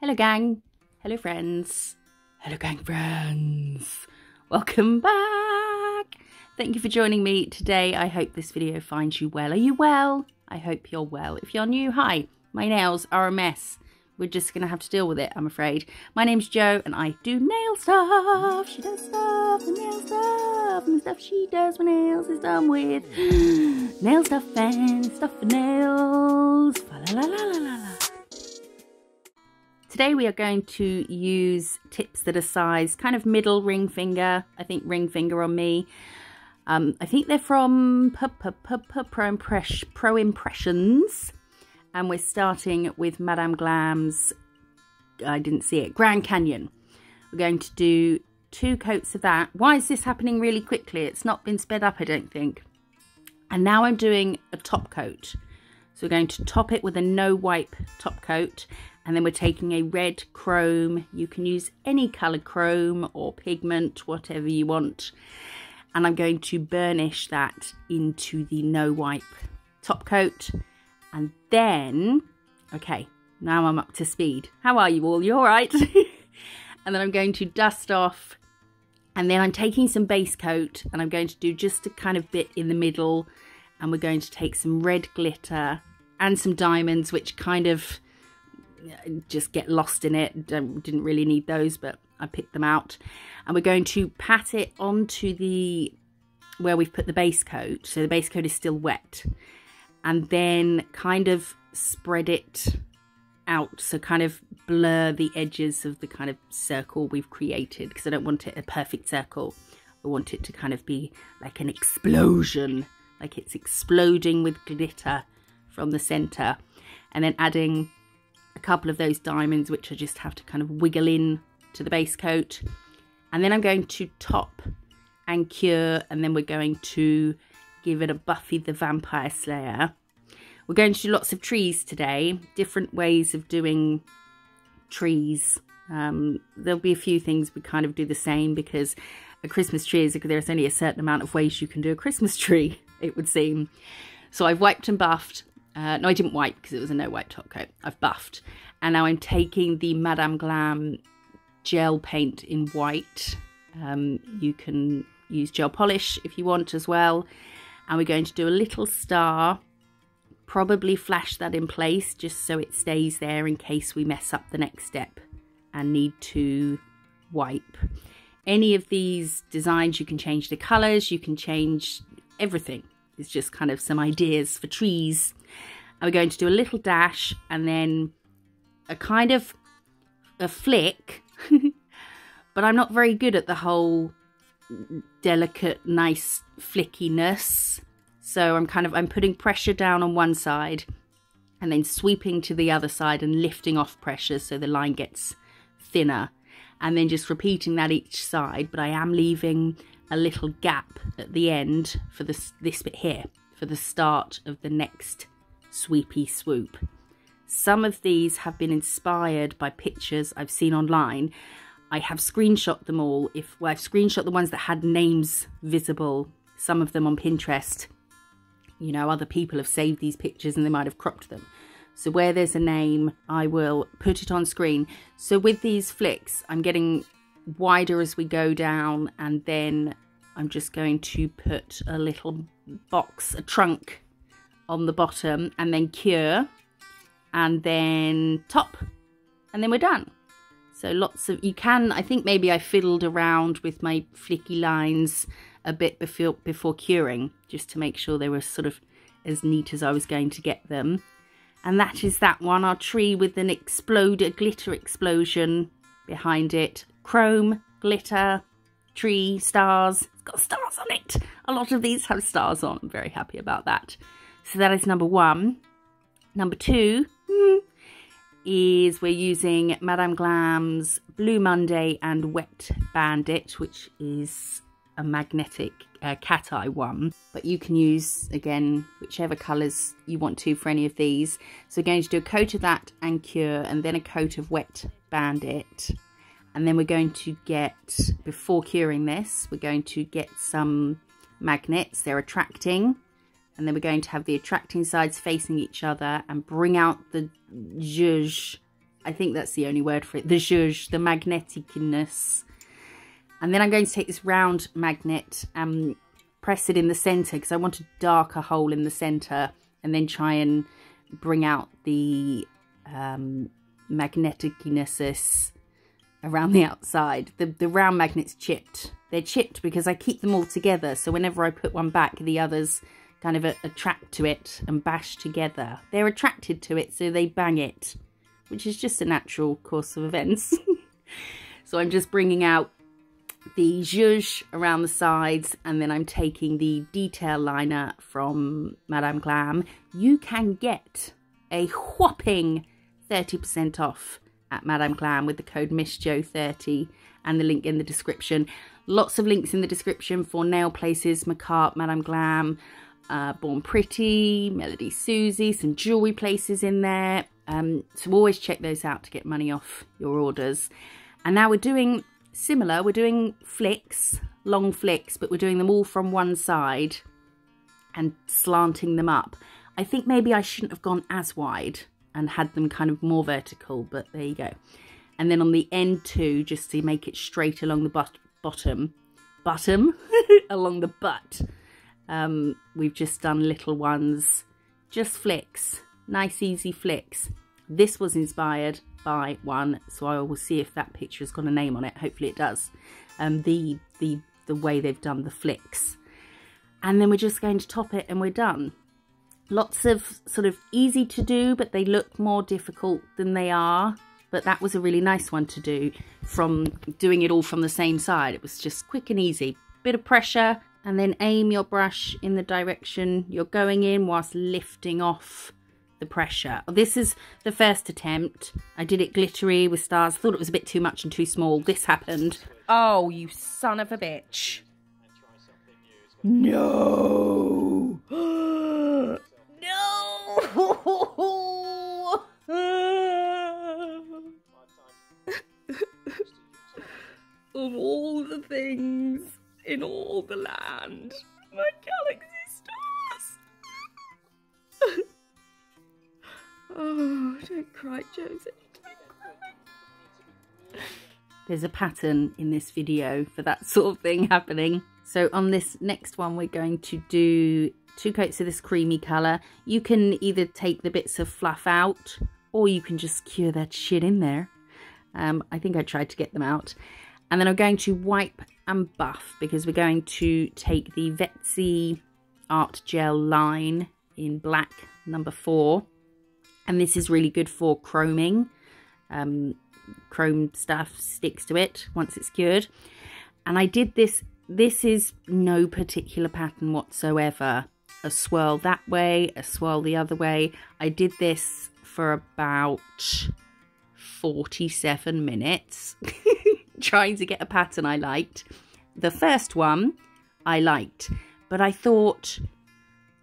Hello, gang. Hello, friends. Hello, gang friends. Welcome back. Thank you for joining me today. I hope this video finds you well. Are you well? I hope you're well. If you're new, hi. My nails are a mess. We're just going to have to deal with it, I'm afraid. My name's Jo and I do nail stuff. She does stuff and nail stuff and the stuff she does when nails is done with. nail stuff and stuff for nails. Fa la la la la la. Today we are going to use tips that are size kind of middle ring finger. I think ring finger on me. Um, I think they're from Pro, Impress Pro Impressions. And we're starting with Madam Glam's, I didn't see it, Grand Canyon. We're going to do two coats of that. Why is this happening really quickly? It's not been sped up, I don't think. And now I'm doing a top coat. So we're going to top it with a no wipe top coat and then we're taking a red chrome. You can use any colour chrome or pigment, whatever you want. And I'm going to burnish that into the no wipe top coat. And then, okay, now I'm up to speed. How are you all? You all right? and then I'm going to dust off and then I'm taking some base coat and I'm going to do just a kind of bit in the middle and we're going to take some red glitter and some diamonds which kind of Uh, just get lost in it. Don't, didn't really need those, but I picked them out. And we're going to pat it onto the where we've put the base coat. So the base coat is still wet. And then kind of spread it out. So kind of blur the edges of the kind of circle we've created because I don't want it a perfect circle. I want it to kind of be like an explosion, like it's exploding with glitter from the center. And then adding a couple of those diamonds, which I just have to kind of wiggle in to the base coat. And then I'm going to top and cure, and then we're going to give it a Buffy the Vampire Slayer. We're going to do lots of trees today, different ways of doing trees. Um, there'll be a few things we kind of do the same because a Christmas tree is there's only a certain amount of ways you can do a Christmas tree, it would seem. So I've wiped and buffed uh, no, I didn't wipe because it was a no wipe top coat. I've buffed. And now I'm taking the Madam Glam gel paint in white. Um, you can use gel polish if you want as well. And we're going to do a little star. Probably flash that in place just so it stays there in case we mess up the next step and need to wipe. Any of these designs, you can change the colours, you can change everything. It's just kind of some ideas for trees we're going to do a little dash and then a kind of a flick. but I'm not very good at the whole delicate, nice flickiness. So I'm kind of, I'm putting pressure down on one side and then sweeping to the other side and lifting off pressure so the line gets thinner. And then just repeating that each side. But I am leaving a little gap at the end for this, this bit here, for the start of the next sweepy swoop. Some of these have been inspired by pictures I've seen online. I have screenshot them all. If well, I've screenshot the ones that had names visible, some of them on Pinterest. You know, other people have saved these pictures and they might have cropped them. So where there's a name, I will put it on screen. So with these flicks, I'm getting wider as we go down and then I'm just going to put a little box, a trunk on the bottom and then cure and then top and then we're done. So lots of, you can, I think maybe I fiddled around with my flicky lines a bit before, before curing just to make sure they were sort of as neat as I was going to get them. And that is that one, our tree with an exploder, glitter explosion behind it. Chrome, glitter, tree, stars. It's got stars on it. A lot of these have stars on. I'm very happy about that. So that is number one. Number two hmm, is we're using Madam Glam's Blue Monday and Wet Bandit, which is a magnetic uh, cat eye one. But you can use, again, whichever colours you want to for any of these. So we're going to do a coat of that and Cure and then a coat of Wet Bandit. And then we're going to get, before curing this, we're going to get some magnets. They're attracting and then we're going to have the attracting sides facing each other and bring out the zhuzh. I think that's the only word for it. The zhuzh, the magneticness. And then I'm going to take this round magnet and press it in the centre because I want a darker hole in the centre and then try and bring out the um, magneticness around the outside. The, the round magnet's chipped. They're chipped because I keep them all together. So whenever I put one back, the others kind of attract to it and bash together. They're attracted to it, so they bang it, which is just a natural course of events. so I'm just bringing out the zhuzh around the sides and then I'm taking the detail liner from Madam Glam. You can get a whopping 30% off at Madam Glam with the code MissJo30 and the link in the description. Lots of links in the description for nail places, Makartt, Madam Glam, uh, Born Pretty, Melody Susie, some jewellery places in there. Um, so always check those out to get money off your orders. And now we're doing similar, we're doing flicks, long flicks, but we're doing them all from one side and slanting them up. I think maybe I shouldn't have gone as wide and had them kind of more vertical, but there you go. And then on the end too, just to make it straight along the bot bottom, bottom, along the butt. Um, we've just done little ones, just flicks, nice easy flicks. This was inspired by one, so I will see if that picture has got a name on it. Hopefully it does. Um, the the the way they've done the flicks, and then we're just going to top it and we're done. Lots of sort of easy to do, but they look more difficult than they are. But that was a really nice one to do from doing it all from the same side. It was just quick and easy. Bit of pressure and then aim your brush in the direction you're going in whilst lifting off the pressure. This is the first attempt. I did it glittery with stars. I thought it was a bit too much and too small. This happened. Oh, you son of a bitch. No. of all the things in all the land, my galaxy stars. oh, don't cry, Josie. There's a pattern in this video for that sort of thing happening. So on this next one, we're going to do two coats of this creamy colour. You can either take the bits of fluff out or you can just cure that shit in there. Um, I think I tried to get them out. And then I'm going to wipe and buff because we're going to take the Vettsy Art Gel line in black number four. And this is really good for chroming. Um, chrome stuff sticks to it once it's cured. And I did this, this is no particular pattern whatsoever. A swirl that way, a swirl the other way. I did this for about 47 minutes trying to get a pattern I liked. The first one I liked, but I thought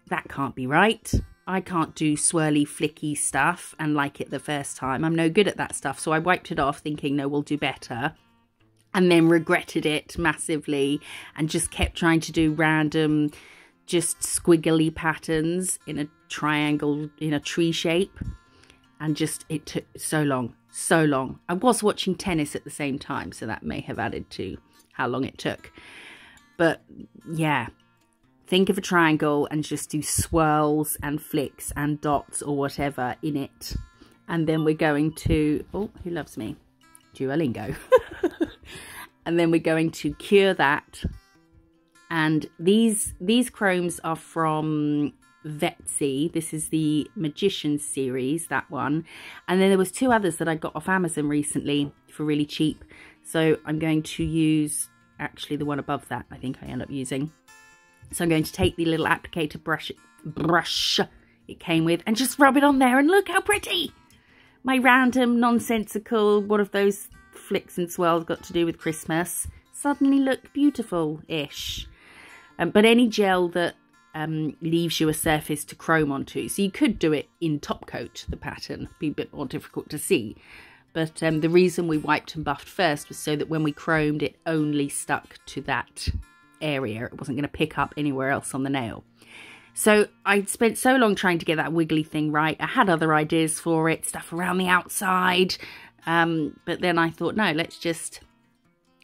that can't be right. I can't do swirly, flicky stuff and like it the first time. I'm no good at that stuff. So I wiped it off thinking, no, we'll do better. And then regretted it massively and just kept trying to do random, just squiggly patterns in a triangle, in a tree shape. And just, it took so long so long. I was watching tennis at the same time, so that may have added to how long it took. But yeah, think of a triangle and just do swirls and flicks and dots or whatever in it. And then we're going to, oh, who loves me? Duolingo. and then we're going to cure that. And these these chromes are from Vettsy. This is the Magician series, that one. And then there was two others that I got off Amazon recently for really cheap. So I'm going to use actually the one above that I think I end up using. So I'm going to take the little applicator brush brush it came with and just rub it on there and look how pretty! My random nonsensical one of those flicks and swirls got to do with Christmas suddenly look beautiful-ish. Um, but any gel that um, leaves you a surface to chrome onto. So you could do it in top coat, the pattern, be a bit more difficult to see. But um, the reason we wiped and buffed first was so that when we chromed, it only stuck to that area. It wasn't going to pick up anywhere else on the nail. So I spent so long trying to get that wiggly thing right. I had other ideas for it, stuff around the outside. Um, but then I thought, no, let's just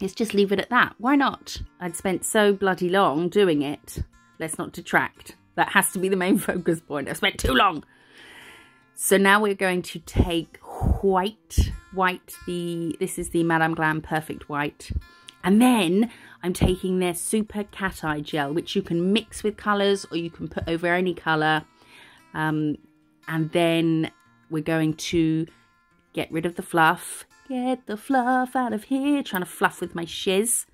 let's just leave it at that. Why not? I'd spent so bloody long doing it. Let's not detract. That has to be the main focus point. I spent too long. So now we're going to take white, white, the, this is the Madam Glam Perfect White. And then I'm taking their Super Cat Eye Gel, which you can mix with colours or you can put over any colour. Um, and then we're going to get rid of the fluff. Get the fluff out of here. Trying to fluff with my shiz.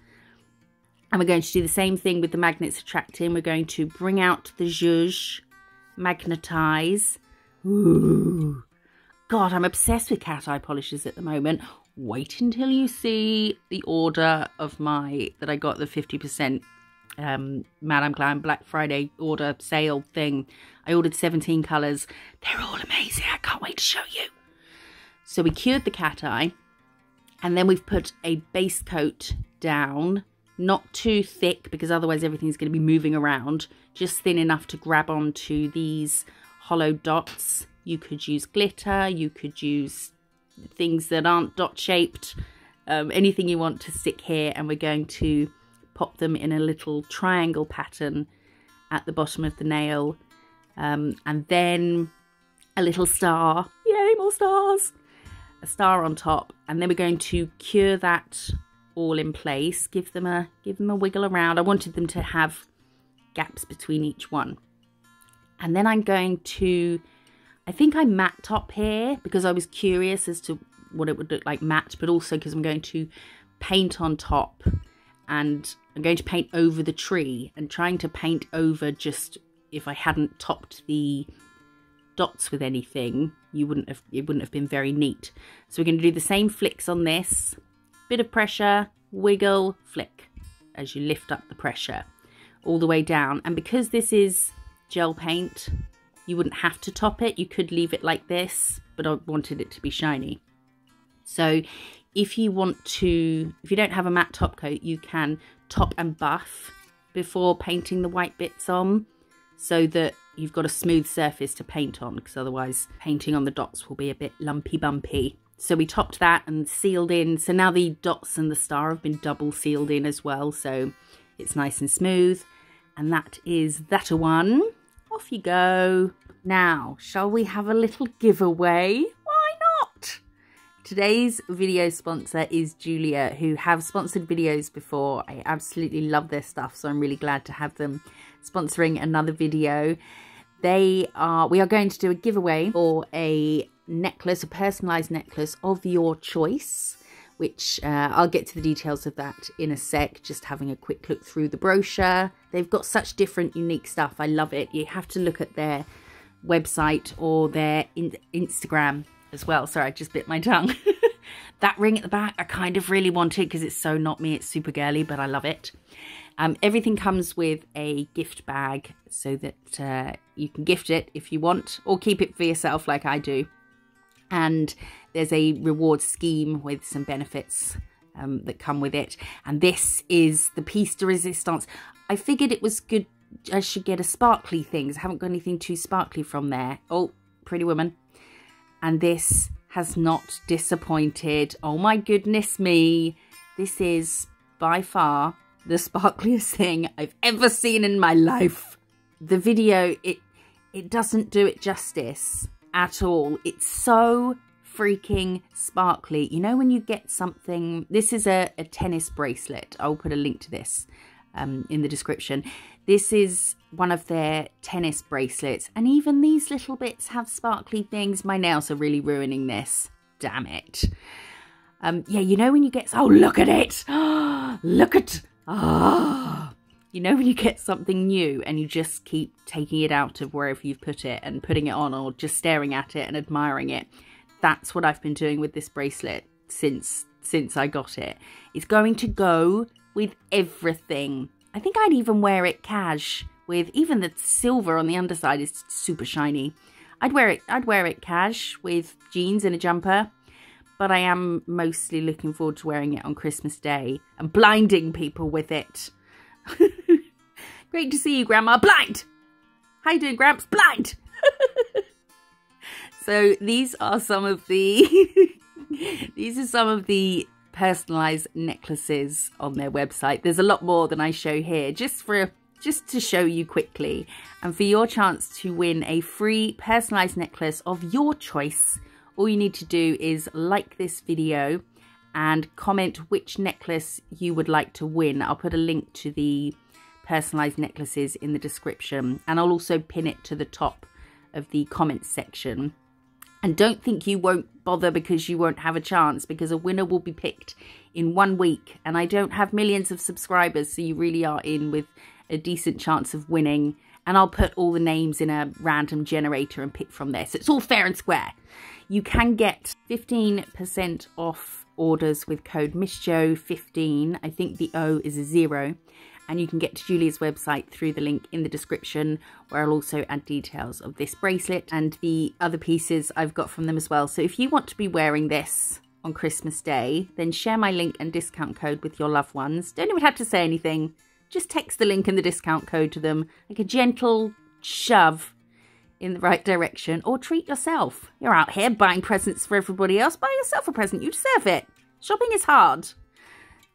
And we're going to do the same thing with the magnets attracting. We're going to bring out the zhuzh, magnetize. Ooh. God, I'm obsessed with cat eye polishes at the moment. Wait until you see the order of my, that I got the 50% um, Madam Glam Black Friday order sale thing. I ordered 17 colours. They're all amazing. I can't wait to show you. So we cured the cat eye and then we've put a base coat down not too thick because otherwise everything's going to be moving around, just thin enough to grab onto these hollow dots. You could use glitter, you could use things that aren't dot shaped, um, anything you want to stick here and we're going to pop them in a little triangle pattern at the bottom of the nail um, and then a little star, yay more stars, a star on top and then we're going to cure that all in place. Give them a give them a wiggle around. I wanted them to have gaps between each one. And then I'm going to, I think I matte top here because I was curious as to what it would look like matte, but also because I'm going to paint on top and I'm going to paint over the tree and trying to paint over just if I hadn't topped the dots with anything, you wouldn't have it wouldn't have been very neat. So we're going to do the same flicks on this Bit of pressure, wiggle, flick as you lift up the pressure all the way down. And because this is gel paint, you wouldn't have to top it. You could leave it like this, but I wanted it to be shiny. So if you want to, if you don't have a matte top coat, you can top and buff before painting the white bits on so that you've got a smooth surface to paint on because otherwise painting on the dots will be a bit lumpy bumpy. So we topped that and sealed in. So now the dots and the star have been double sealed in as well. So it's nice and smooth. And that is that a one. Off you go. Now, shall we have a little giveaway? Why not? Today's video sponsor is Jeulia, who have sponsored videos before. I absolutely love their stuff, so I'm really glad to have them sponsoring another video. They are, we are going to do a giveaway for a necklace, a personalised necklace of your choice, which uh, I'll get to the details of that in a sec, just having a quick look through the brochure. They've got such different, unique stuff. I love it. You have to look at their website or their in Instagram as well. Sorry, I just bit my tongue. that ring at the back, I kind of really wanted because it's so not me. It's super girly, but I love it. Um, everything comes with a gift bag so that uh, you can gift it if you want or keep it for yourself like I do and there's a reward scheme with some benefits um, that come with it. And this is the piece de resistance. I figured it was good. I should get a sparkly things. I haven't got anything too sparkly from there. Oh, Pretty Woman. And this has not disappointed. Oh my goodness me. This is by far the sparkliest thing I've ever seen in my life. The video, it it doesn't do it justice at all. It's so freaking sparkly. You know when you get something, this is a, a tennis bracelet. I'll put a link to this um, in the description. This is one of their tennis bracelets. And even these little bits have sparkly things. My nails are really ruining this. Damn it. Um, yeah, you know when you get, oh, look at it. look at, ah. Oh. You know when you get something new and you just keep taking it out of wherever you've put it and putting it on or just staring at it and admiring it. That's what I've been doing with this bracelet since since I got it. It's going to go with everything. I think I'd even wear it cash with even the silver on the underside is super shiny. I'd wear it I'd wear it cash with jeans and a jumper but I am mostly looking forward to wearing it on Christmas Day and blinding people with it. Great to see you, Grandma. Blind! How you doing, Gramps? Blind! so these are some of the... these are some of the personalized necklaces on their website. There's a lot more than I show here, just for just to show you quickly and for your chance to win a free personalized necklace of your choice. All you need to do is like this video and comment which necklace you would like to win. I'll put a link to the personalized necklaces in the description and I'll also pin it to the top of the comments section. And don't think you won't bother because you won't have a chance because a winner will be picked in one week. And I don't have millions of subscribers, so you really are in with a decent chance of winning. And I'll put all the names in a random generator and pick from there. So it's all fair and square. You can get 15% off orders with code MissJo15. I think the O is a zero and you can get to Jeulia's website through the link in the description where I'll also add details of this bracelet and the other pieces I've got from them as well. So if you want to be wearing this on Christmas Day, then share my link and discount code with your loved ones. Don't even have to say anything. Just text the link and the discount code to them like a gentle shove in the right direction or treat yourself. You're out here buying presents for everybody else. Buy yourself a present. You deserve it. Shopping is hard.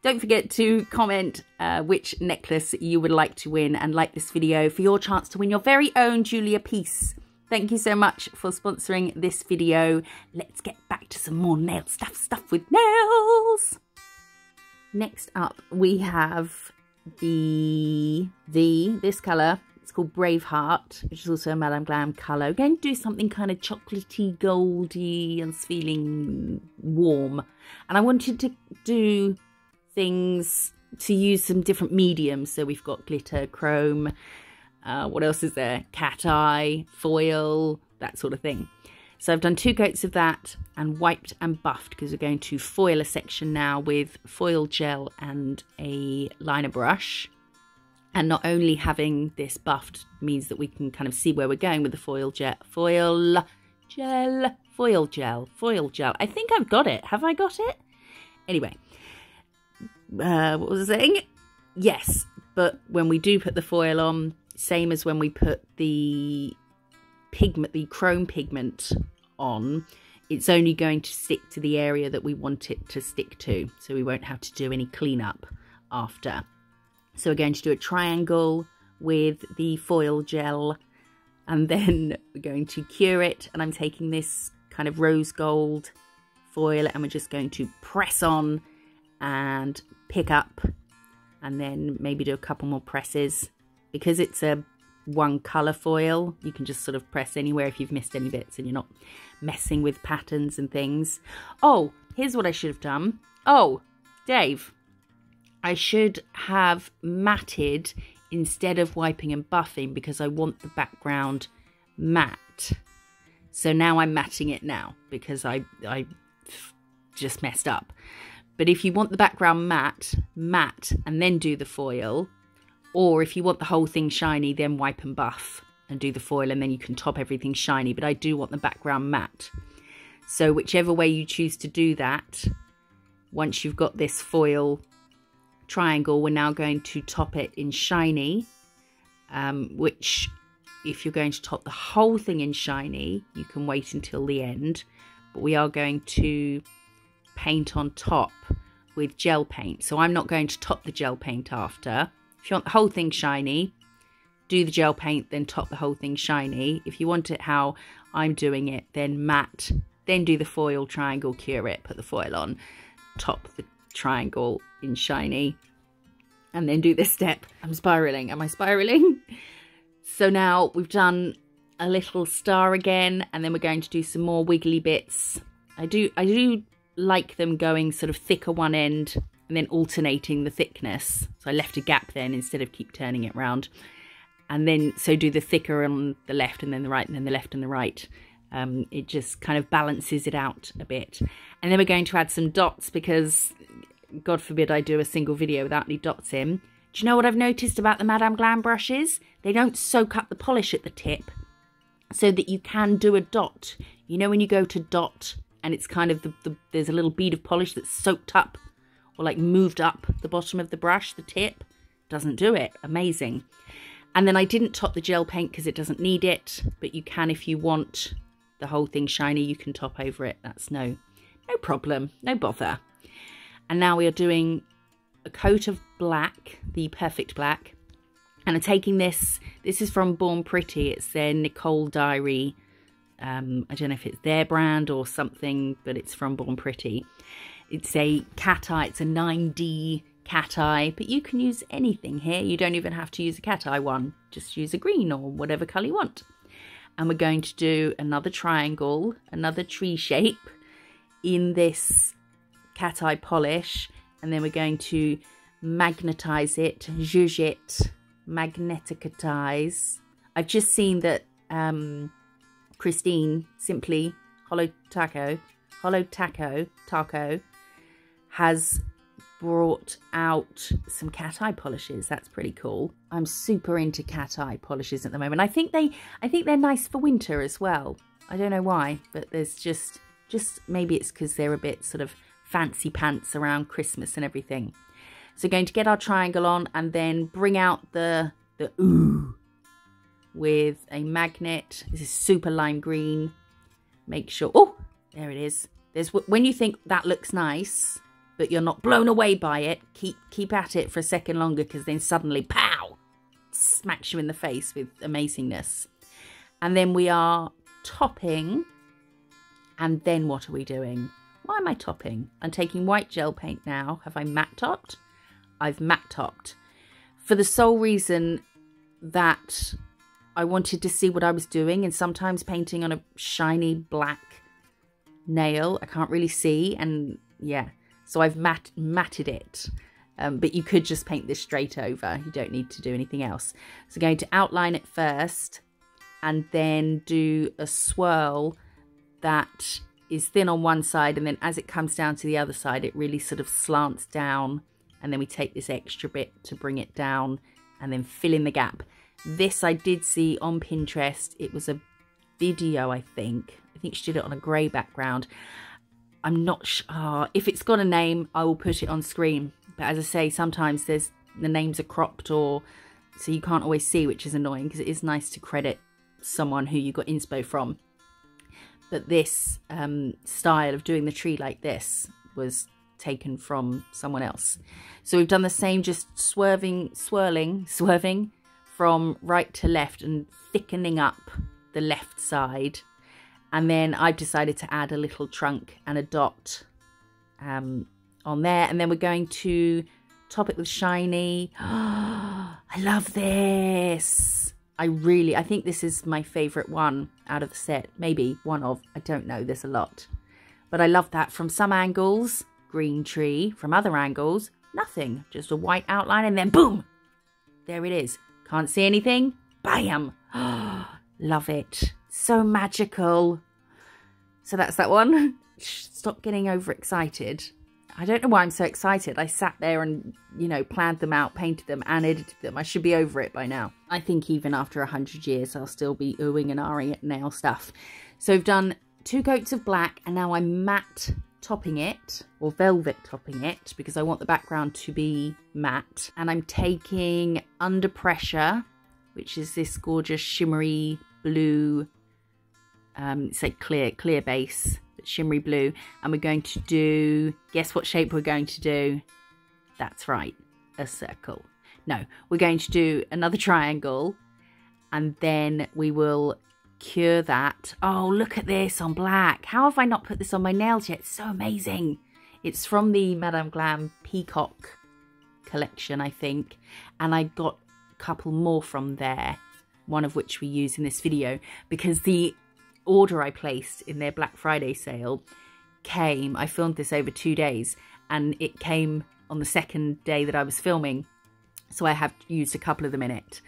Don't forget to comment uh, which necklace you would like to win and like this video for your chance to win your very own Jeulia piece. Thank you so much for sponsoring this video. Let's get back to some more nail stuff, stuff with nails. Next up, we have the, the, this colour. It's called Braveheart, which is also a Madam Glam colour. We're going to do something kind of chocolatey, goldy and feeling warm. And I wanted to do things to use some different mediums. So we've got glitter, chrome, uh, what else is there? Cat eye, foil, that sort of thing. So I've done two coats of that and wiped and buffed because we're going to foil a section now with foil gel and a liner brush. And not only having this buffed means that we can kind of see where we're going with the foil gel, foil gel, foil gel, foil gel. I think I've got it. Have I got it? Anyway, uh, what was I saying? Yes, but when we do put the foil on, same as when we put the pigment, the chrome pigment on, it's only going to stick to the area that we want it to stick to. So we won't have to do any cleanup after. So we're going to do a triangle with the foil gel and then we're going to cure it. And I'm taking this kind of rose gold foil and we're just going to press on and pick up and then maybe do a couple more presses. Because it's a one colour foil, you can just sort of press anywhere if you've missed any bits and you're not messing with patterns and things. Oh, here's what I should have done. Oh, Dave, I should have matted instead of wiping and buffing because I want the background matte. So now I'm matting it now because I, I just messed up. But if you want the background matte, matte and then do the foil, or if you want the whole thing shiny, then wipe and buff and do the foil and then you can top everything shiny. But I do want the background matte. So whichever way you choose to do that, once you've got this foil triangle, we're now going to top it in shiny, um, which if you're going to top the whole thing in shiny, you can wait until the end. But we are going to paint on top with gel paint. So I'm not going to top the gel paint after. If you want the whole thing shiny, do the gel paint, then top the whole thing shiny. If you want it how I'm doing it, then matte, then do the foil triangle, cure it, put the foil on, top the triangle in shiny, and then do this step. I'm spiraling. Am I spiraling? So now we've done a little star again, and then we're going to do some more wiggly bits. I do I do like them going sort of thicker one end and then alternating the thickness. So I left a gap then instead of keep turning it round. And then, so do the thicker on the left and then the right and then the left and the right. Um, it just kind of balances it out a bit. And then we're going to add some dots because, God forbid I do a single video without any dots in. Do you know what I've noticed about the Madam Glam brushes? They don't soak up the polish at the tip so that you can do a dot. You know when you go to dot and it's kind of the, the there's a little bead of polish that's soaked up or like moved up the bottom of the brush, the tip. Doesn't do it. Amazing. And then I didn't top the gel paint because it doesn't need it, but you can if you want the whole thing shiny, you can top over it. That's no, no problem, no bother. And now we are doing a coat of black, the perfect black. And I'm taking this, this is from Born Pretty. It's their Nicole Diary. Um, I don't know if it's their brand or something, but it's from Born Pretty. It's a cat eye, it's a 9D cat eye, but you can use anything here. You don't even have to use a cat eye one. Just use a green or whatever colour you want. And we're going to do another triangle, another tree shape in this cat eye polish. And then we're going to magnetize it, zhuzh it, magneticatize. I've just seen that um, Christine, simply Holo Taco, Holo Taco, Taco, has brought out some cat eye polishes. That's pretty cool. I'm super into cat eye polishes at the moment. I think they I think they're nice for winter as well. I don't know why, but there's just just maybe it's because they're a bit sort of fancy pants around Christmas and everything. So going to get our triangle on and then bring out the the ooh with a magnet. This is super lime green. Make sure, oh, there it is. There's when you think that looks nice, but you're not blown away by it, keep keep at it for a second longer because then suddenly, pow, smacks you in the face with amazingness. And then we are topping. And then what are we doing? Why am I topping? I'm taking white gel paint now. Have I matte topped? I've matte topped. For the sole reason that I wanted to see what I was doing and sometimes painting on a shiny black nail I can't really see and yeah. So I've mat matted it. Um, but you could just paint this straight over. You don't need to do anything else. So going to outline it first and then do a swirl that is thin on one side and then as it comes down to the other side it really sort of slants down and then we take this extra bit to bring it down and then fill in the gap this I did see on Pinterest. It was a video, I think. I think she did it on a grey background. I'm not sure. Oh, if it's got a name, I will put it on screen. But as I say, sometimes there's the names are cropped or so you can't always see, which is annoying because it is nice to credit someone who you got inspo from. But this um, style of doing the tree like this was taken from someone else. So we've done the same, just swerving, swirling, swerving from right to left and thickening up the left side. And then I've decided to add a little trunk and a dot um, on there. And then we're going to top it with shiny. I love this. I really, I think this is my favourite one out of the set. Maybe one of, I don't know, there's a lot. But I love that from some angles, green tree. From other angles, nothing. Just a white outline and then boom, there it is. Can't see anything? Bam! Love it. So magical. So that's that one. Stop getting overexcited. I don't know why I'm so excited. I sat there and, you know, planned them out, painted them and edited them. I should be over it by now. I think even after 100 years, I'll still be oohing and ahhing at nail stuff. So I've done two coats of black and now I'm matte topping it or velvet topping it because I want the background to be matte. And I'm taking Under Pressure, which is this gorgeous shimmery blue, um, it's like clear, clear base, but shimmery blue. And we're going to do, guess what shape we're going to do? That's right, a circle. No, we're going to do another triangle and then we will cure that. Oh, look at this on black. How have I not put this on my nails yet? It's so amazing. It's from the Madam Glam Peacock collection, I think. And I got a couple more from there, one of which we use in this video, because the order I placed in their Black Friday sale came, I filmed this over two days, and it came on the second day that I was filming. So I have used a couple of them in it.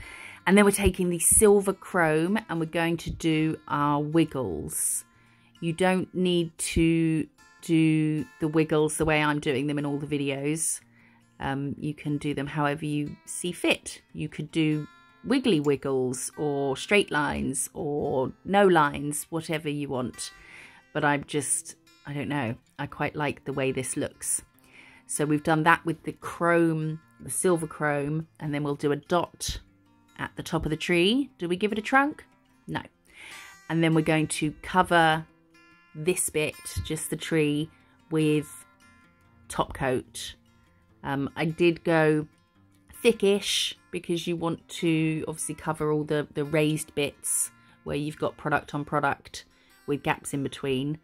And then we're taking the silver chrome and we're going to do our wiggles. You don't need to do the wiggles the way I'm doing them in all the videos. Um, you can do them however you see fit. You could do wiggly wiggles or straight lines or no lines, whatever you want. But I'm just, I don't know, I quite like the way this looks. So we've done that with the chrome, the silver chrome, and then we'll do a dot at the top of the tree. Do we give it a trunk? No. And then we're going to cover this bit, just the tree, with top coat. Um, I did go thickish because you want to obviously cover all the, the raised bits where you've got product on product with gaps in between.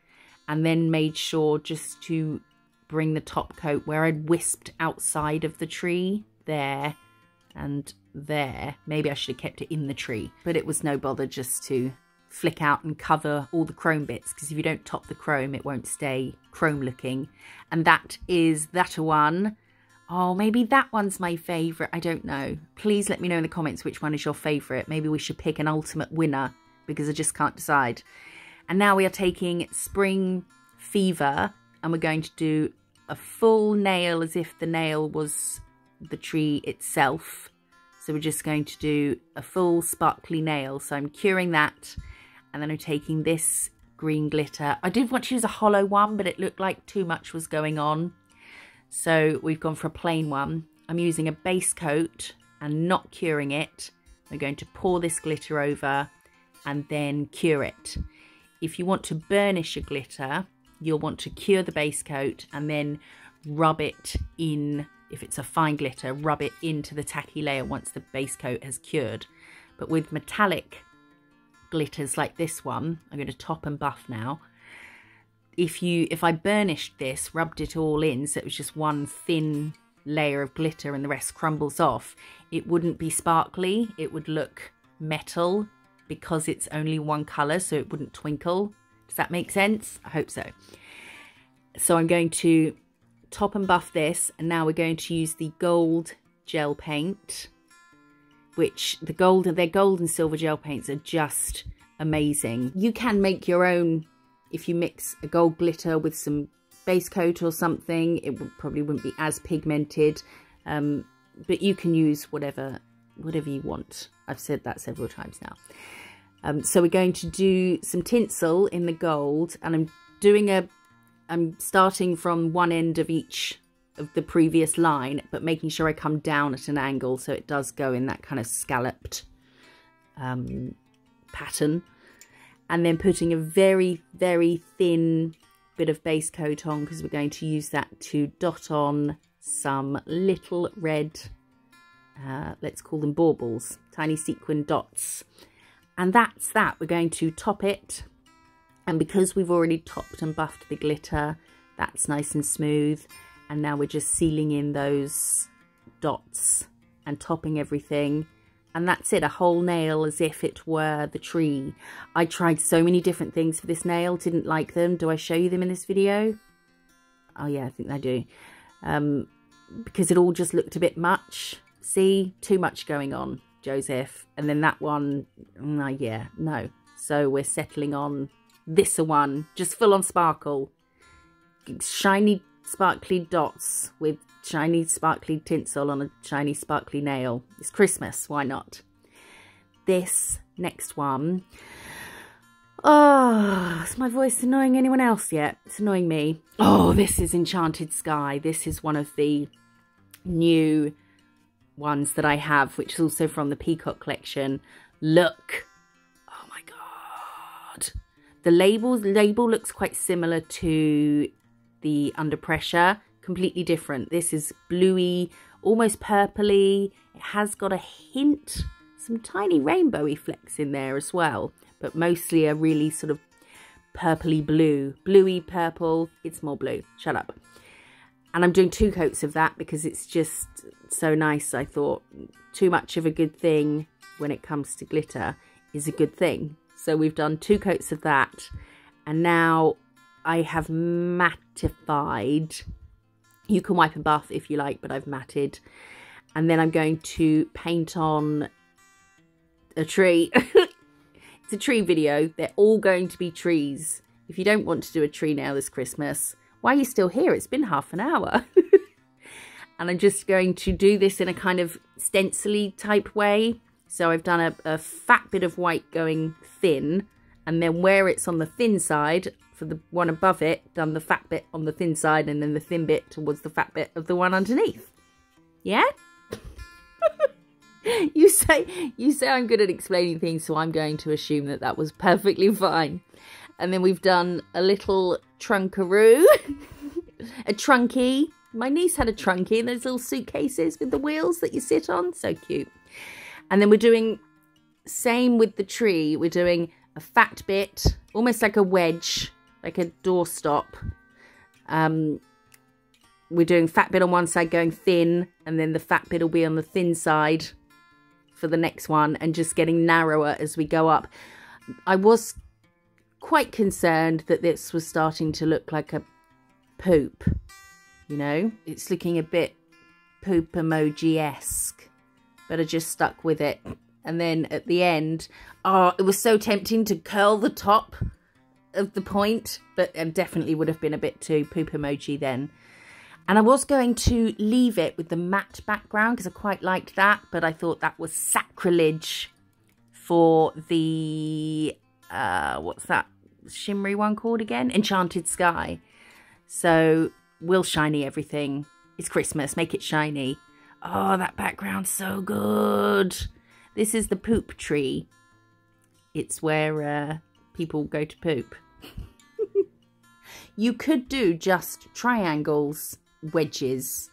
And then made sure just to bring the top coat where I'd wisped outside of the tree there and there. Maybe I should have kept it in the tree, but it was no bother just to flick out and cover all the chrome bits because if you don't top the chrome, it won't stay chrome looking. And that is that one. Oh, maybe that one's my favourite. I don't know. Please let me know in the comments which one is your favourite. Maybe we should pick an ultimate winner because I just can't decide. And now we are taking Spring Fever and we're going to do a full nail as if the nail was the tree itself. So we're just going to do a full sparkly nail. So I'm curing that and then I'm taking this green glitter. I did want to use a hollow one, but it looked like too much was going on. So we've gone for a plain one. I'm using a base coat and not curing it. We're going to pour this glitter over and then cure it. If you want to burnish a glitter, you'll want to cure the base coat and then rub it in, if it's a fine glitter, rub it into the tacky layer once the base coat has cured. But with metallic glitters like this one, I'm going to top and buff now. If you, if I burnished this, rubbed it all in, so it was just one thin layer of glitter and the rest crumbles off, it wouldn't be sparkly. It would look metal because it's only one colour, so it wouldn't twinkle. Does that make sense? I hope so. So I'm going to top and buff this, and now we're going to use the gold gel paint which the gold and their gold and silver gel paints are just amazing. You can make your own if you mix a gold glitter with some base coat or something. It would, probably wouldn't be as pigmented, um, but you can use whatever whatever you want. I've said that several times now. Um, so we're going to do some tinsel in the gold, and I'm doing a. I'm starting from one end of each of the previous line, but making sure I come down at an angle so it does go in that kind of scalloped um, pattern. And then putting a very, very thin bit of base coat on because we're going to use that to dot on some little red, uh, let's call them baubles, tiny sequin dots. And that's that. We're going to top it. And because we've already topped and buffed the glitter, that's nice and smooth. And now we're just sealing in those dots and topping everything. And that's it a whole nail as if it were the tree. I tried so many different things for this nail didn't like them. Do i show you them in this video? Oh yeah i think i do. Um, because it all just looked a bit much. See too much going on joseph. And then that one mm, yeah no. So we're settling on this one just full on sparkle shiny sparkly dots with shiny sparkly tinsel on a shiny sparkly nail. It's Christmas, why not? This next one. Oh, is my voice annoying anyone else yet? It's annoying me. Oh, this is Enchanted Sky. This is one of the new ones that I have, which is also from the Peacock collection. Look. The label, label looks quite similar to the Under Pressure, completely different. This is bluey, almost purpley. It has got a hint, some tiny rainbowy flecks in there as well, but mostly a really sort of purpley blue. Bluey purple, it's more blue. Shut up. And I'm doing two coats of that because it's just so nice. I thought too much of a good thing when it comes to glitter is a good thing. So we've done two coats of that. And now I have mattified. You can wipe and buff if you like, but I've matted. And then I'm going to paint on a tree. it's a tree video. They're all going to be trees. If you don't want to do a tree now this Christmas, why are you still here? It's been half an hour. and I'm just going to do this in a kind of stencily type way. So I've done a, a fat bit of white going thin. And then where it's on the thin side, for the one above it, done the fat bit on the thin side and then the thin bit towards the fat bit of the one underneath. Yeah? you say you say I'm good at explaining things, so I'm going to assume that that was perfectly fine. And then we've done a little trunkaroo, a trunky. My niece had a trunky, and those little suitcases with the wheels that you sit on, so cute. And then we're doing same with the tree. We're doing a fat bit, almost like a wedge, like a doorstop. Um, we're doing fat bit on one side going thin, and then the fat bit will be on the thin side for the next one, and just getting narrower as we go up. I was quite concerned that this was starting to look like a poop. You know, it's looking a bit poop emoji esque, but I just stuck with it. And then at the end, oh, it was so tempting to curl the top of the point, but it definitely would have been a bit too poop emoji then. And I was going to leave it with the matte background because I quite liked that, but I thought that was sacrilege for the, uh, what's that shimmery one called again? Enchanted Sky. So we'll shiny everything. It's Christmas, make it shiny. Oh, that background's so good. This is the poop tree. It's where uh, people go to poop. you could do just triangles, wedges,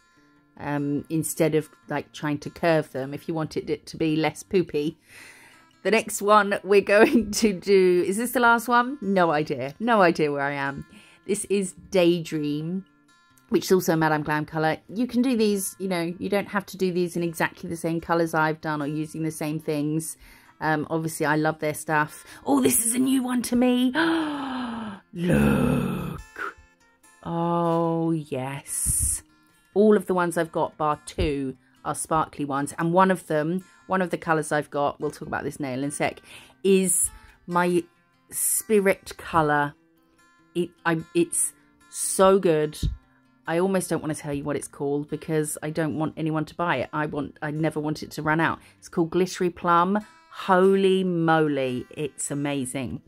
um, instead of like trying to curve them if you wanted it to be less poopy. The next one we're going to do, is this the last one? No idea. No idea where I am. This is Daydream, which is also Madam Glam colour. You can do these, you know, you don't have to do these in exactly the same colours I've done or using the same things. Um, obviously, I love their stuff. Oh, this is a new one to me. Look. Oh, yes. All of the ones I've got, bar two, are sparkly ones. And one of them, one of the colours I've got, we'll talk about this nail in a sec, is my spirit colour. It, I, it's so good. I almost don't want to tell you what it's called because I don't want anyone to buy it. I want I never want it to run out. It's called Glittery Plum. Holy moly, it's amazing.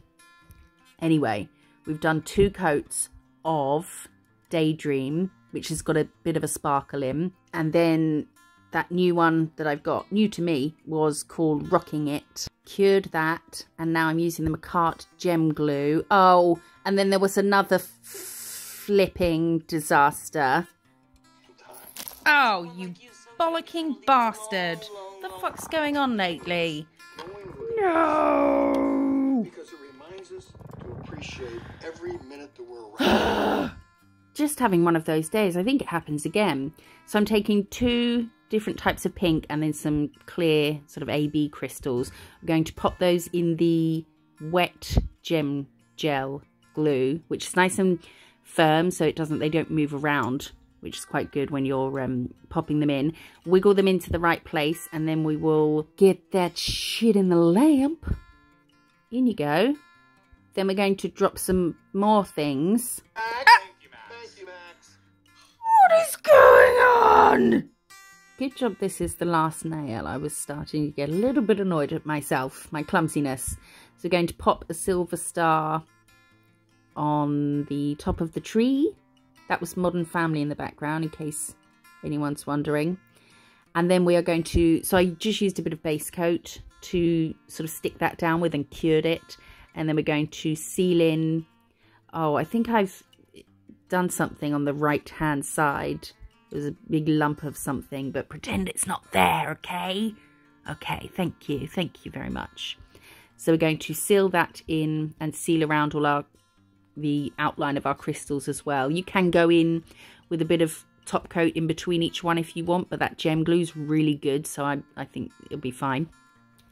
Anyway, we've done two coats of Daydream, which has got a bit of a sparkle in. And then that new one that I've got, new to me, was called Rocking It. Cured that, and now I'm using the Makartt Gem Glue. Oh, and then there was another flipping disaster. Oh, you bollocking bastard. The fuck's going on lately? No! Because it reminds us to appreciate every minute that we're around. Just having one of those days. I think it happens again. So I'm taking two different types of pink and then some clear sort of AB crystals. I'm going to pop those in the wet gem gel glue, which is nice and firm so it doesn't they don't move around which is quite good when you're um, popping them in. Wiggle them into the right place and then we will get that shit in the lamp. In you go. Then we're going to drop some more things. Thank you, you, what is going on? Good job this is the last nail. I was starting to get a little bit annoyed at myself, my clumsiness. So we're going to pop a silver star on the top of the tree. That was Modern Family in the background, in case anyone's wondering. And then we are going to, so I just used a bit of base coat to sort of stick that down with and cured it. And then we're going to seal in, oh, I think I've done something on the right hand side. There's a big lump of something, but pretend it's not there, okay? Okay, thank you. Thank you very much. So we're going to seal that in and seal around all our the outline of our crystals as well. You can go in with a bit of top coat in between each one if you want, but that gem glue is really good, so I, I think it'll be fine.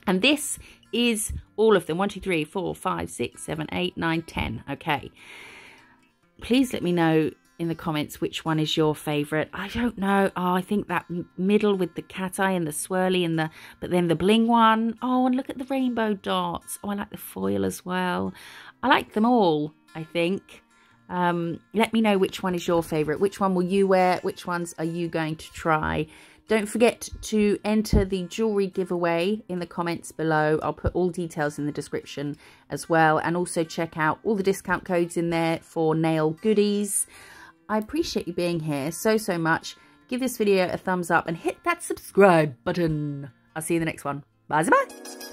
And this is all of them. One, two, three, four, five, six, seven, eight, nine, ten. Okay. Please let me know in the comments which one is your favourite. I don't know. Oh, I think that middle with the cat eye and the swirly and the... But then the bling one. Oh, and look at the rainbow dots. Oh, I like the foil as well. I like them all. I think. Um, let me know which one is your favourite. Which one will you wear? Which ones are you going to try? Don't forget to enter the jewellery giveaway in the comments below. I'll put all details in the description as well. And also check out all the discount codes in there for nail goodies. I appreciate you being here so, so much. Give this video a thumbs up and hit that subscribe button. I'll see you in the next one. Bye bye.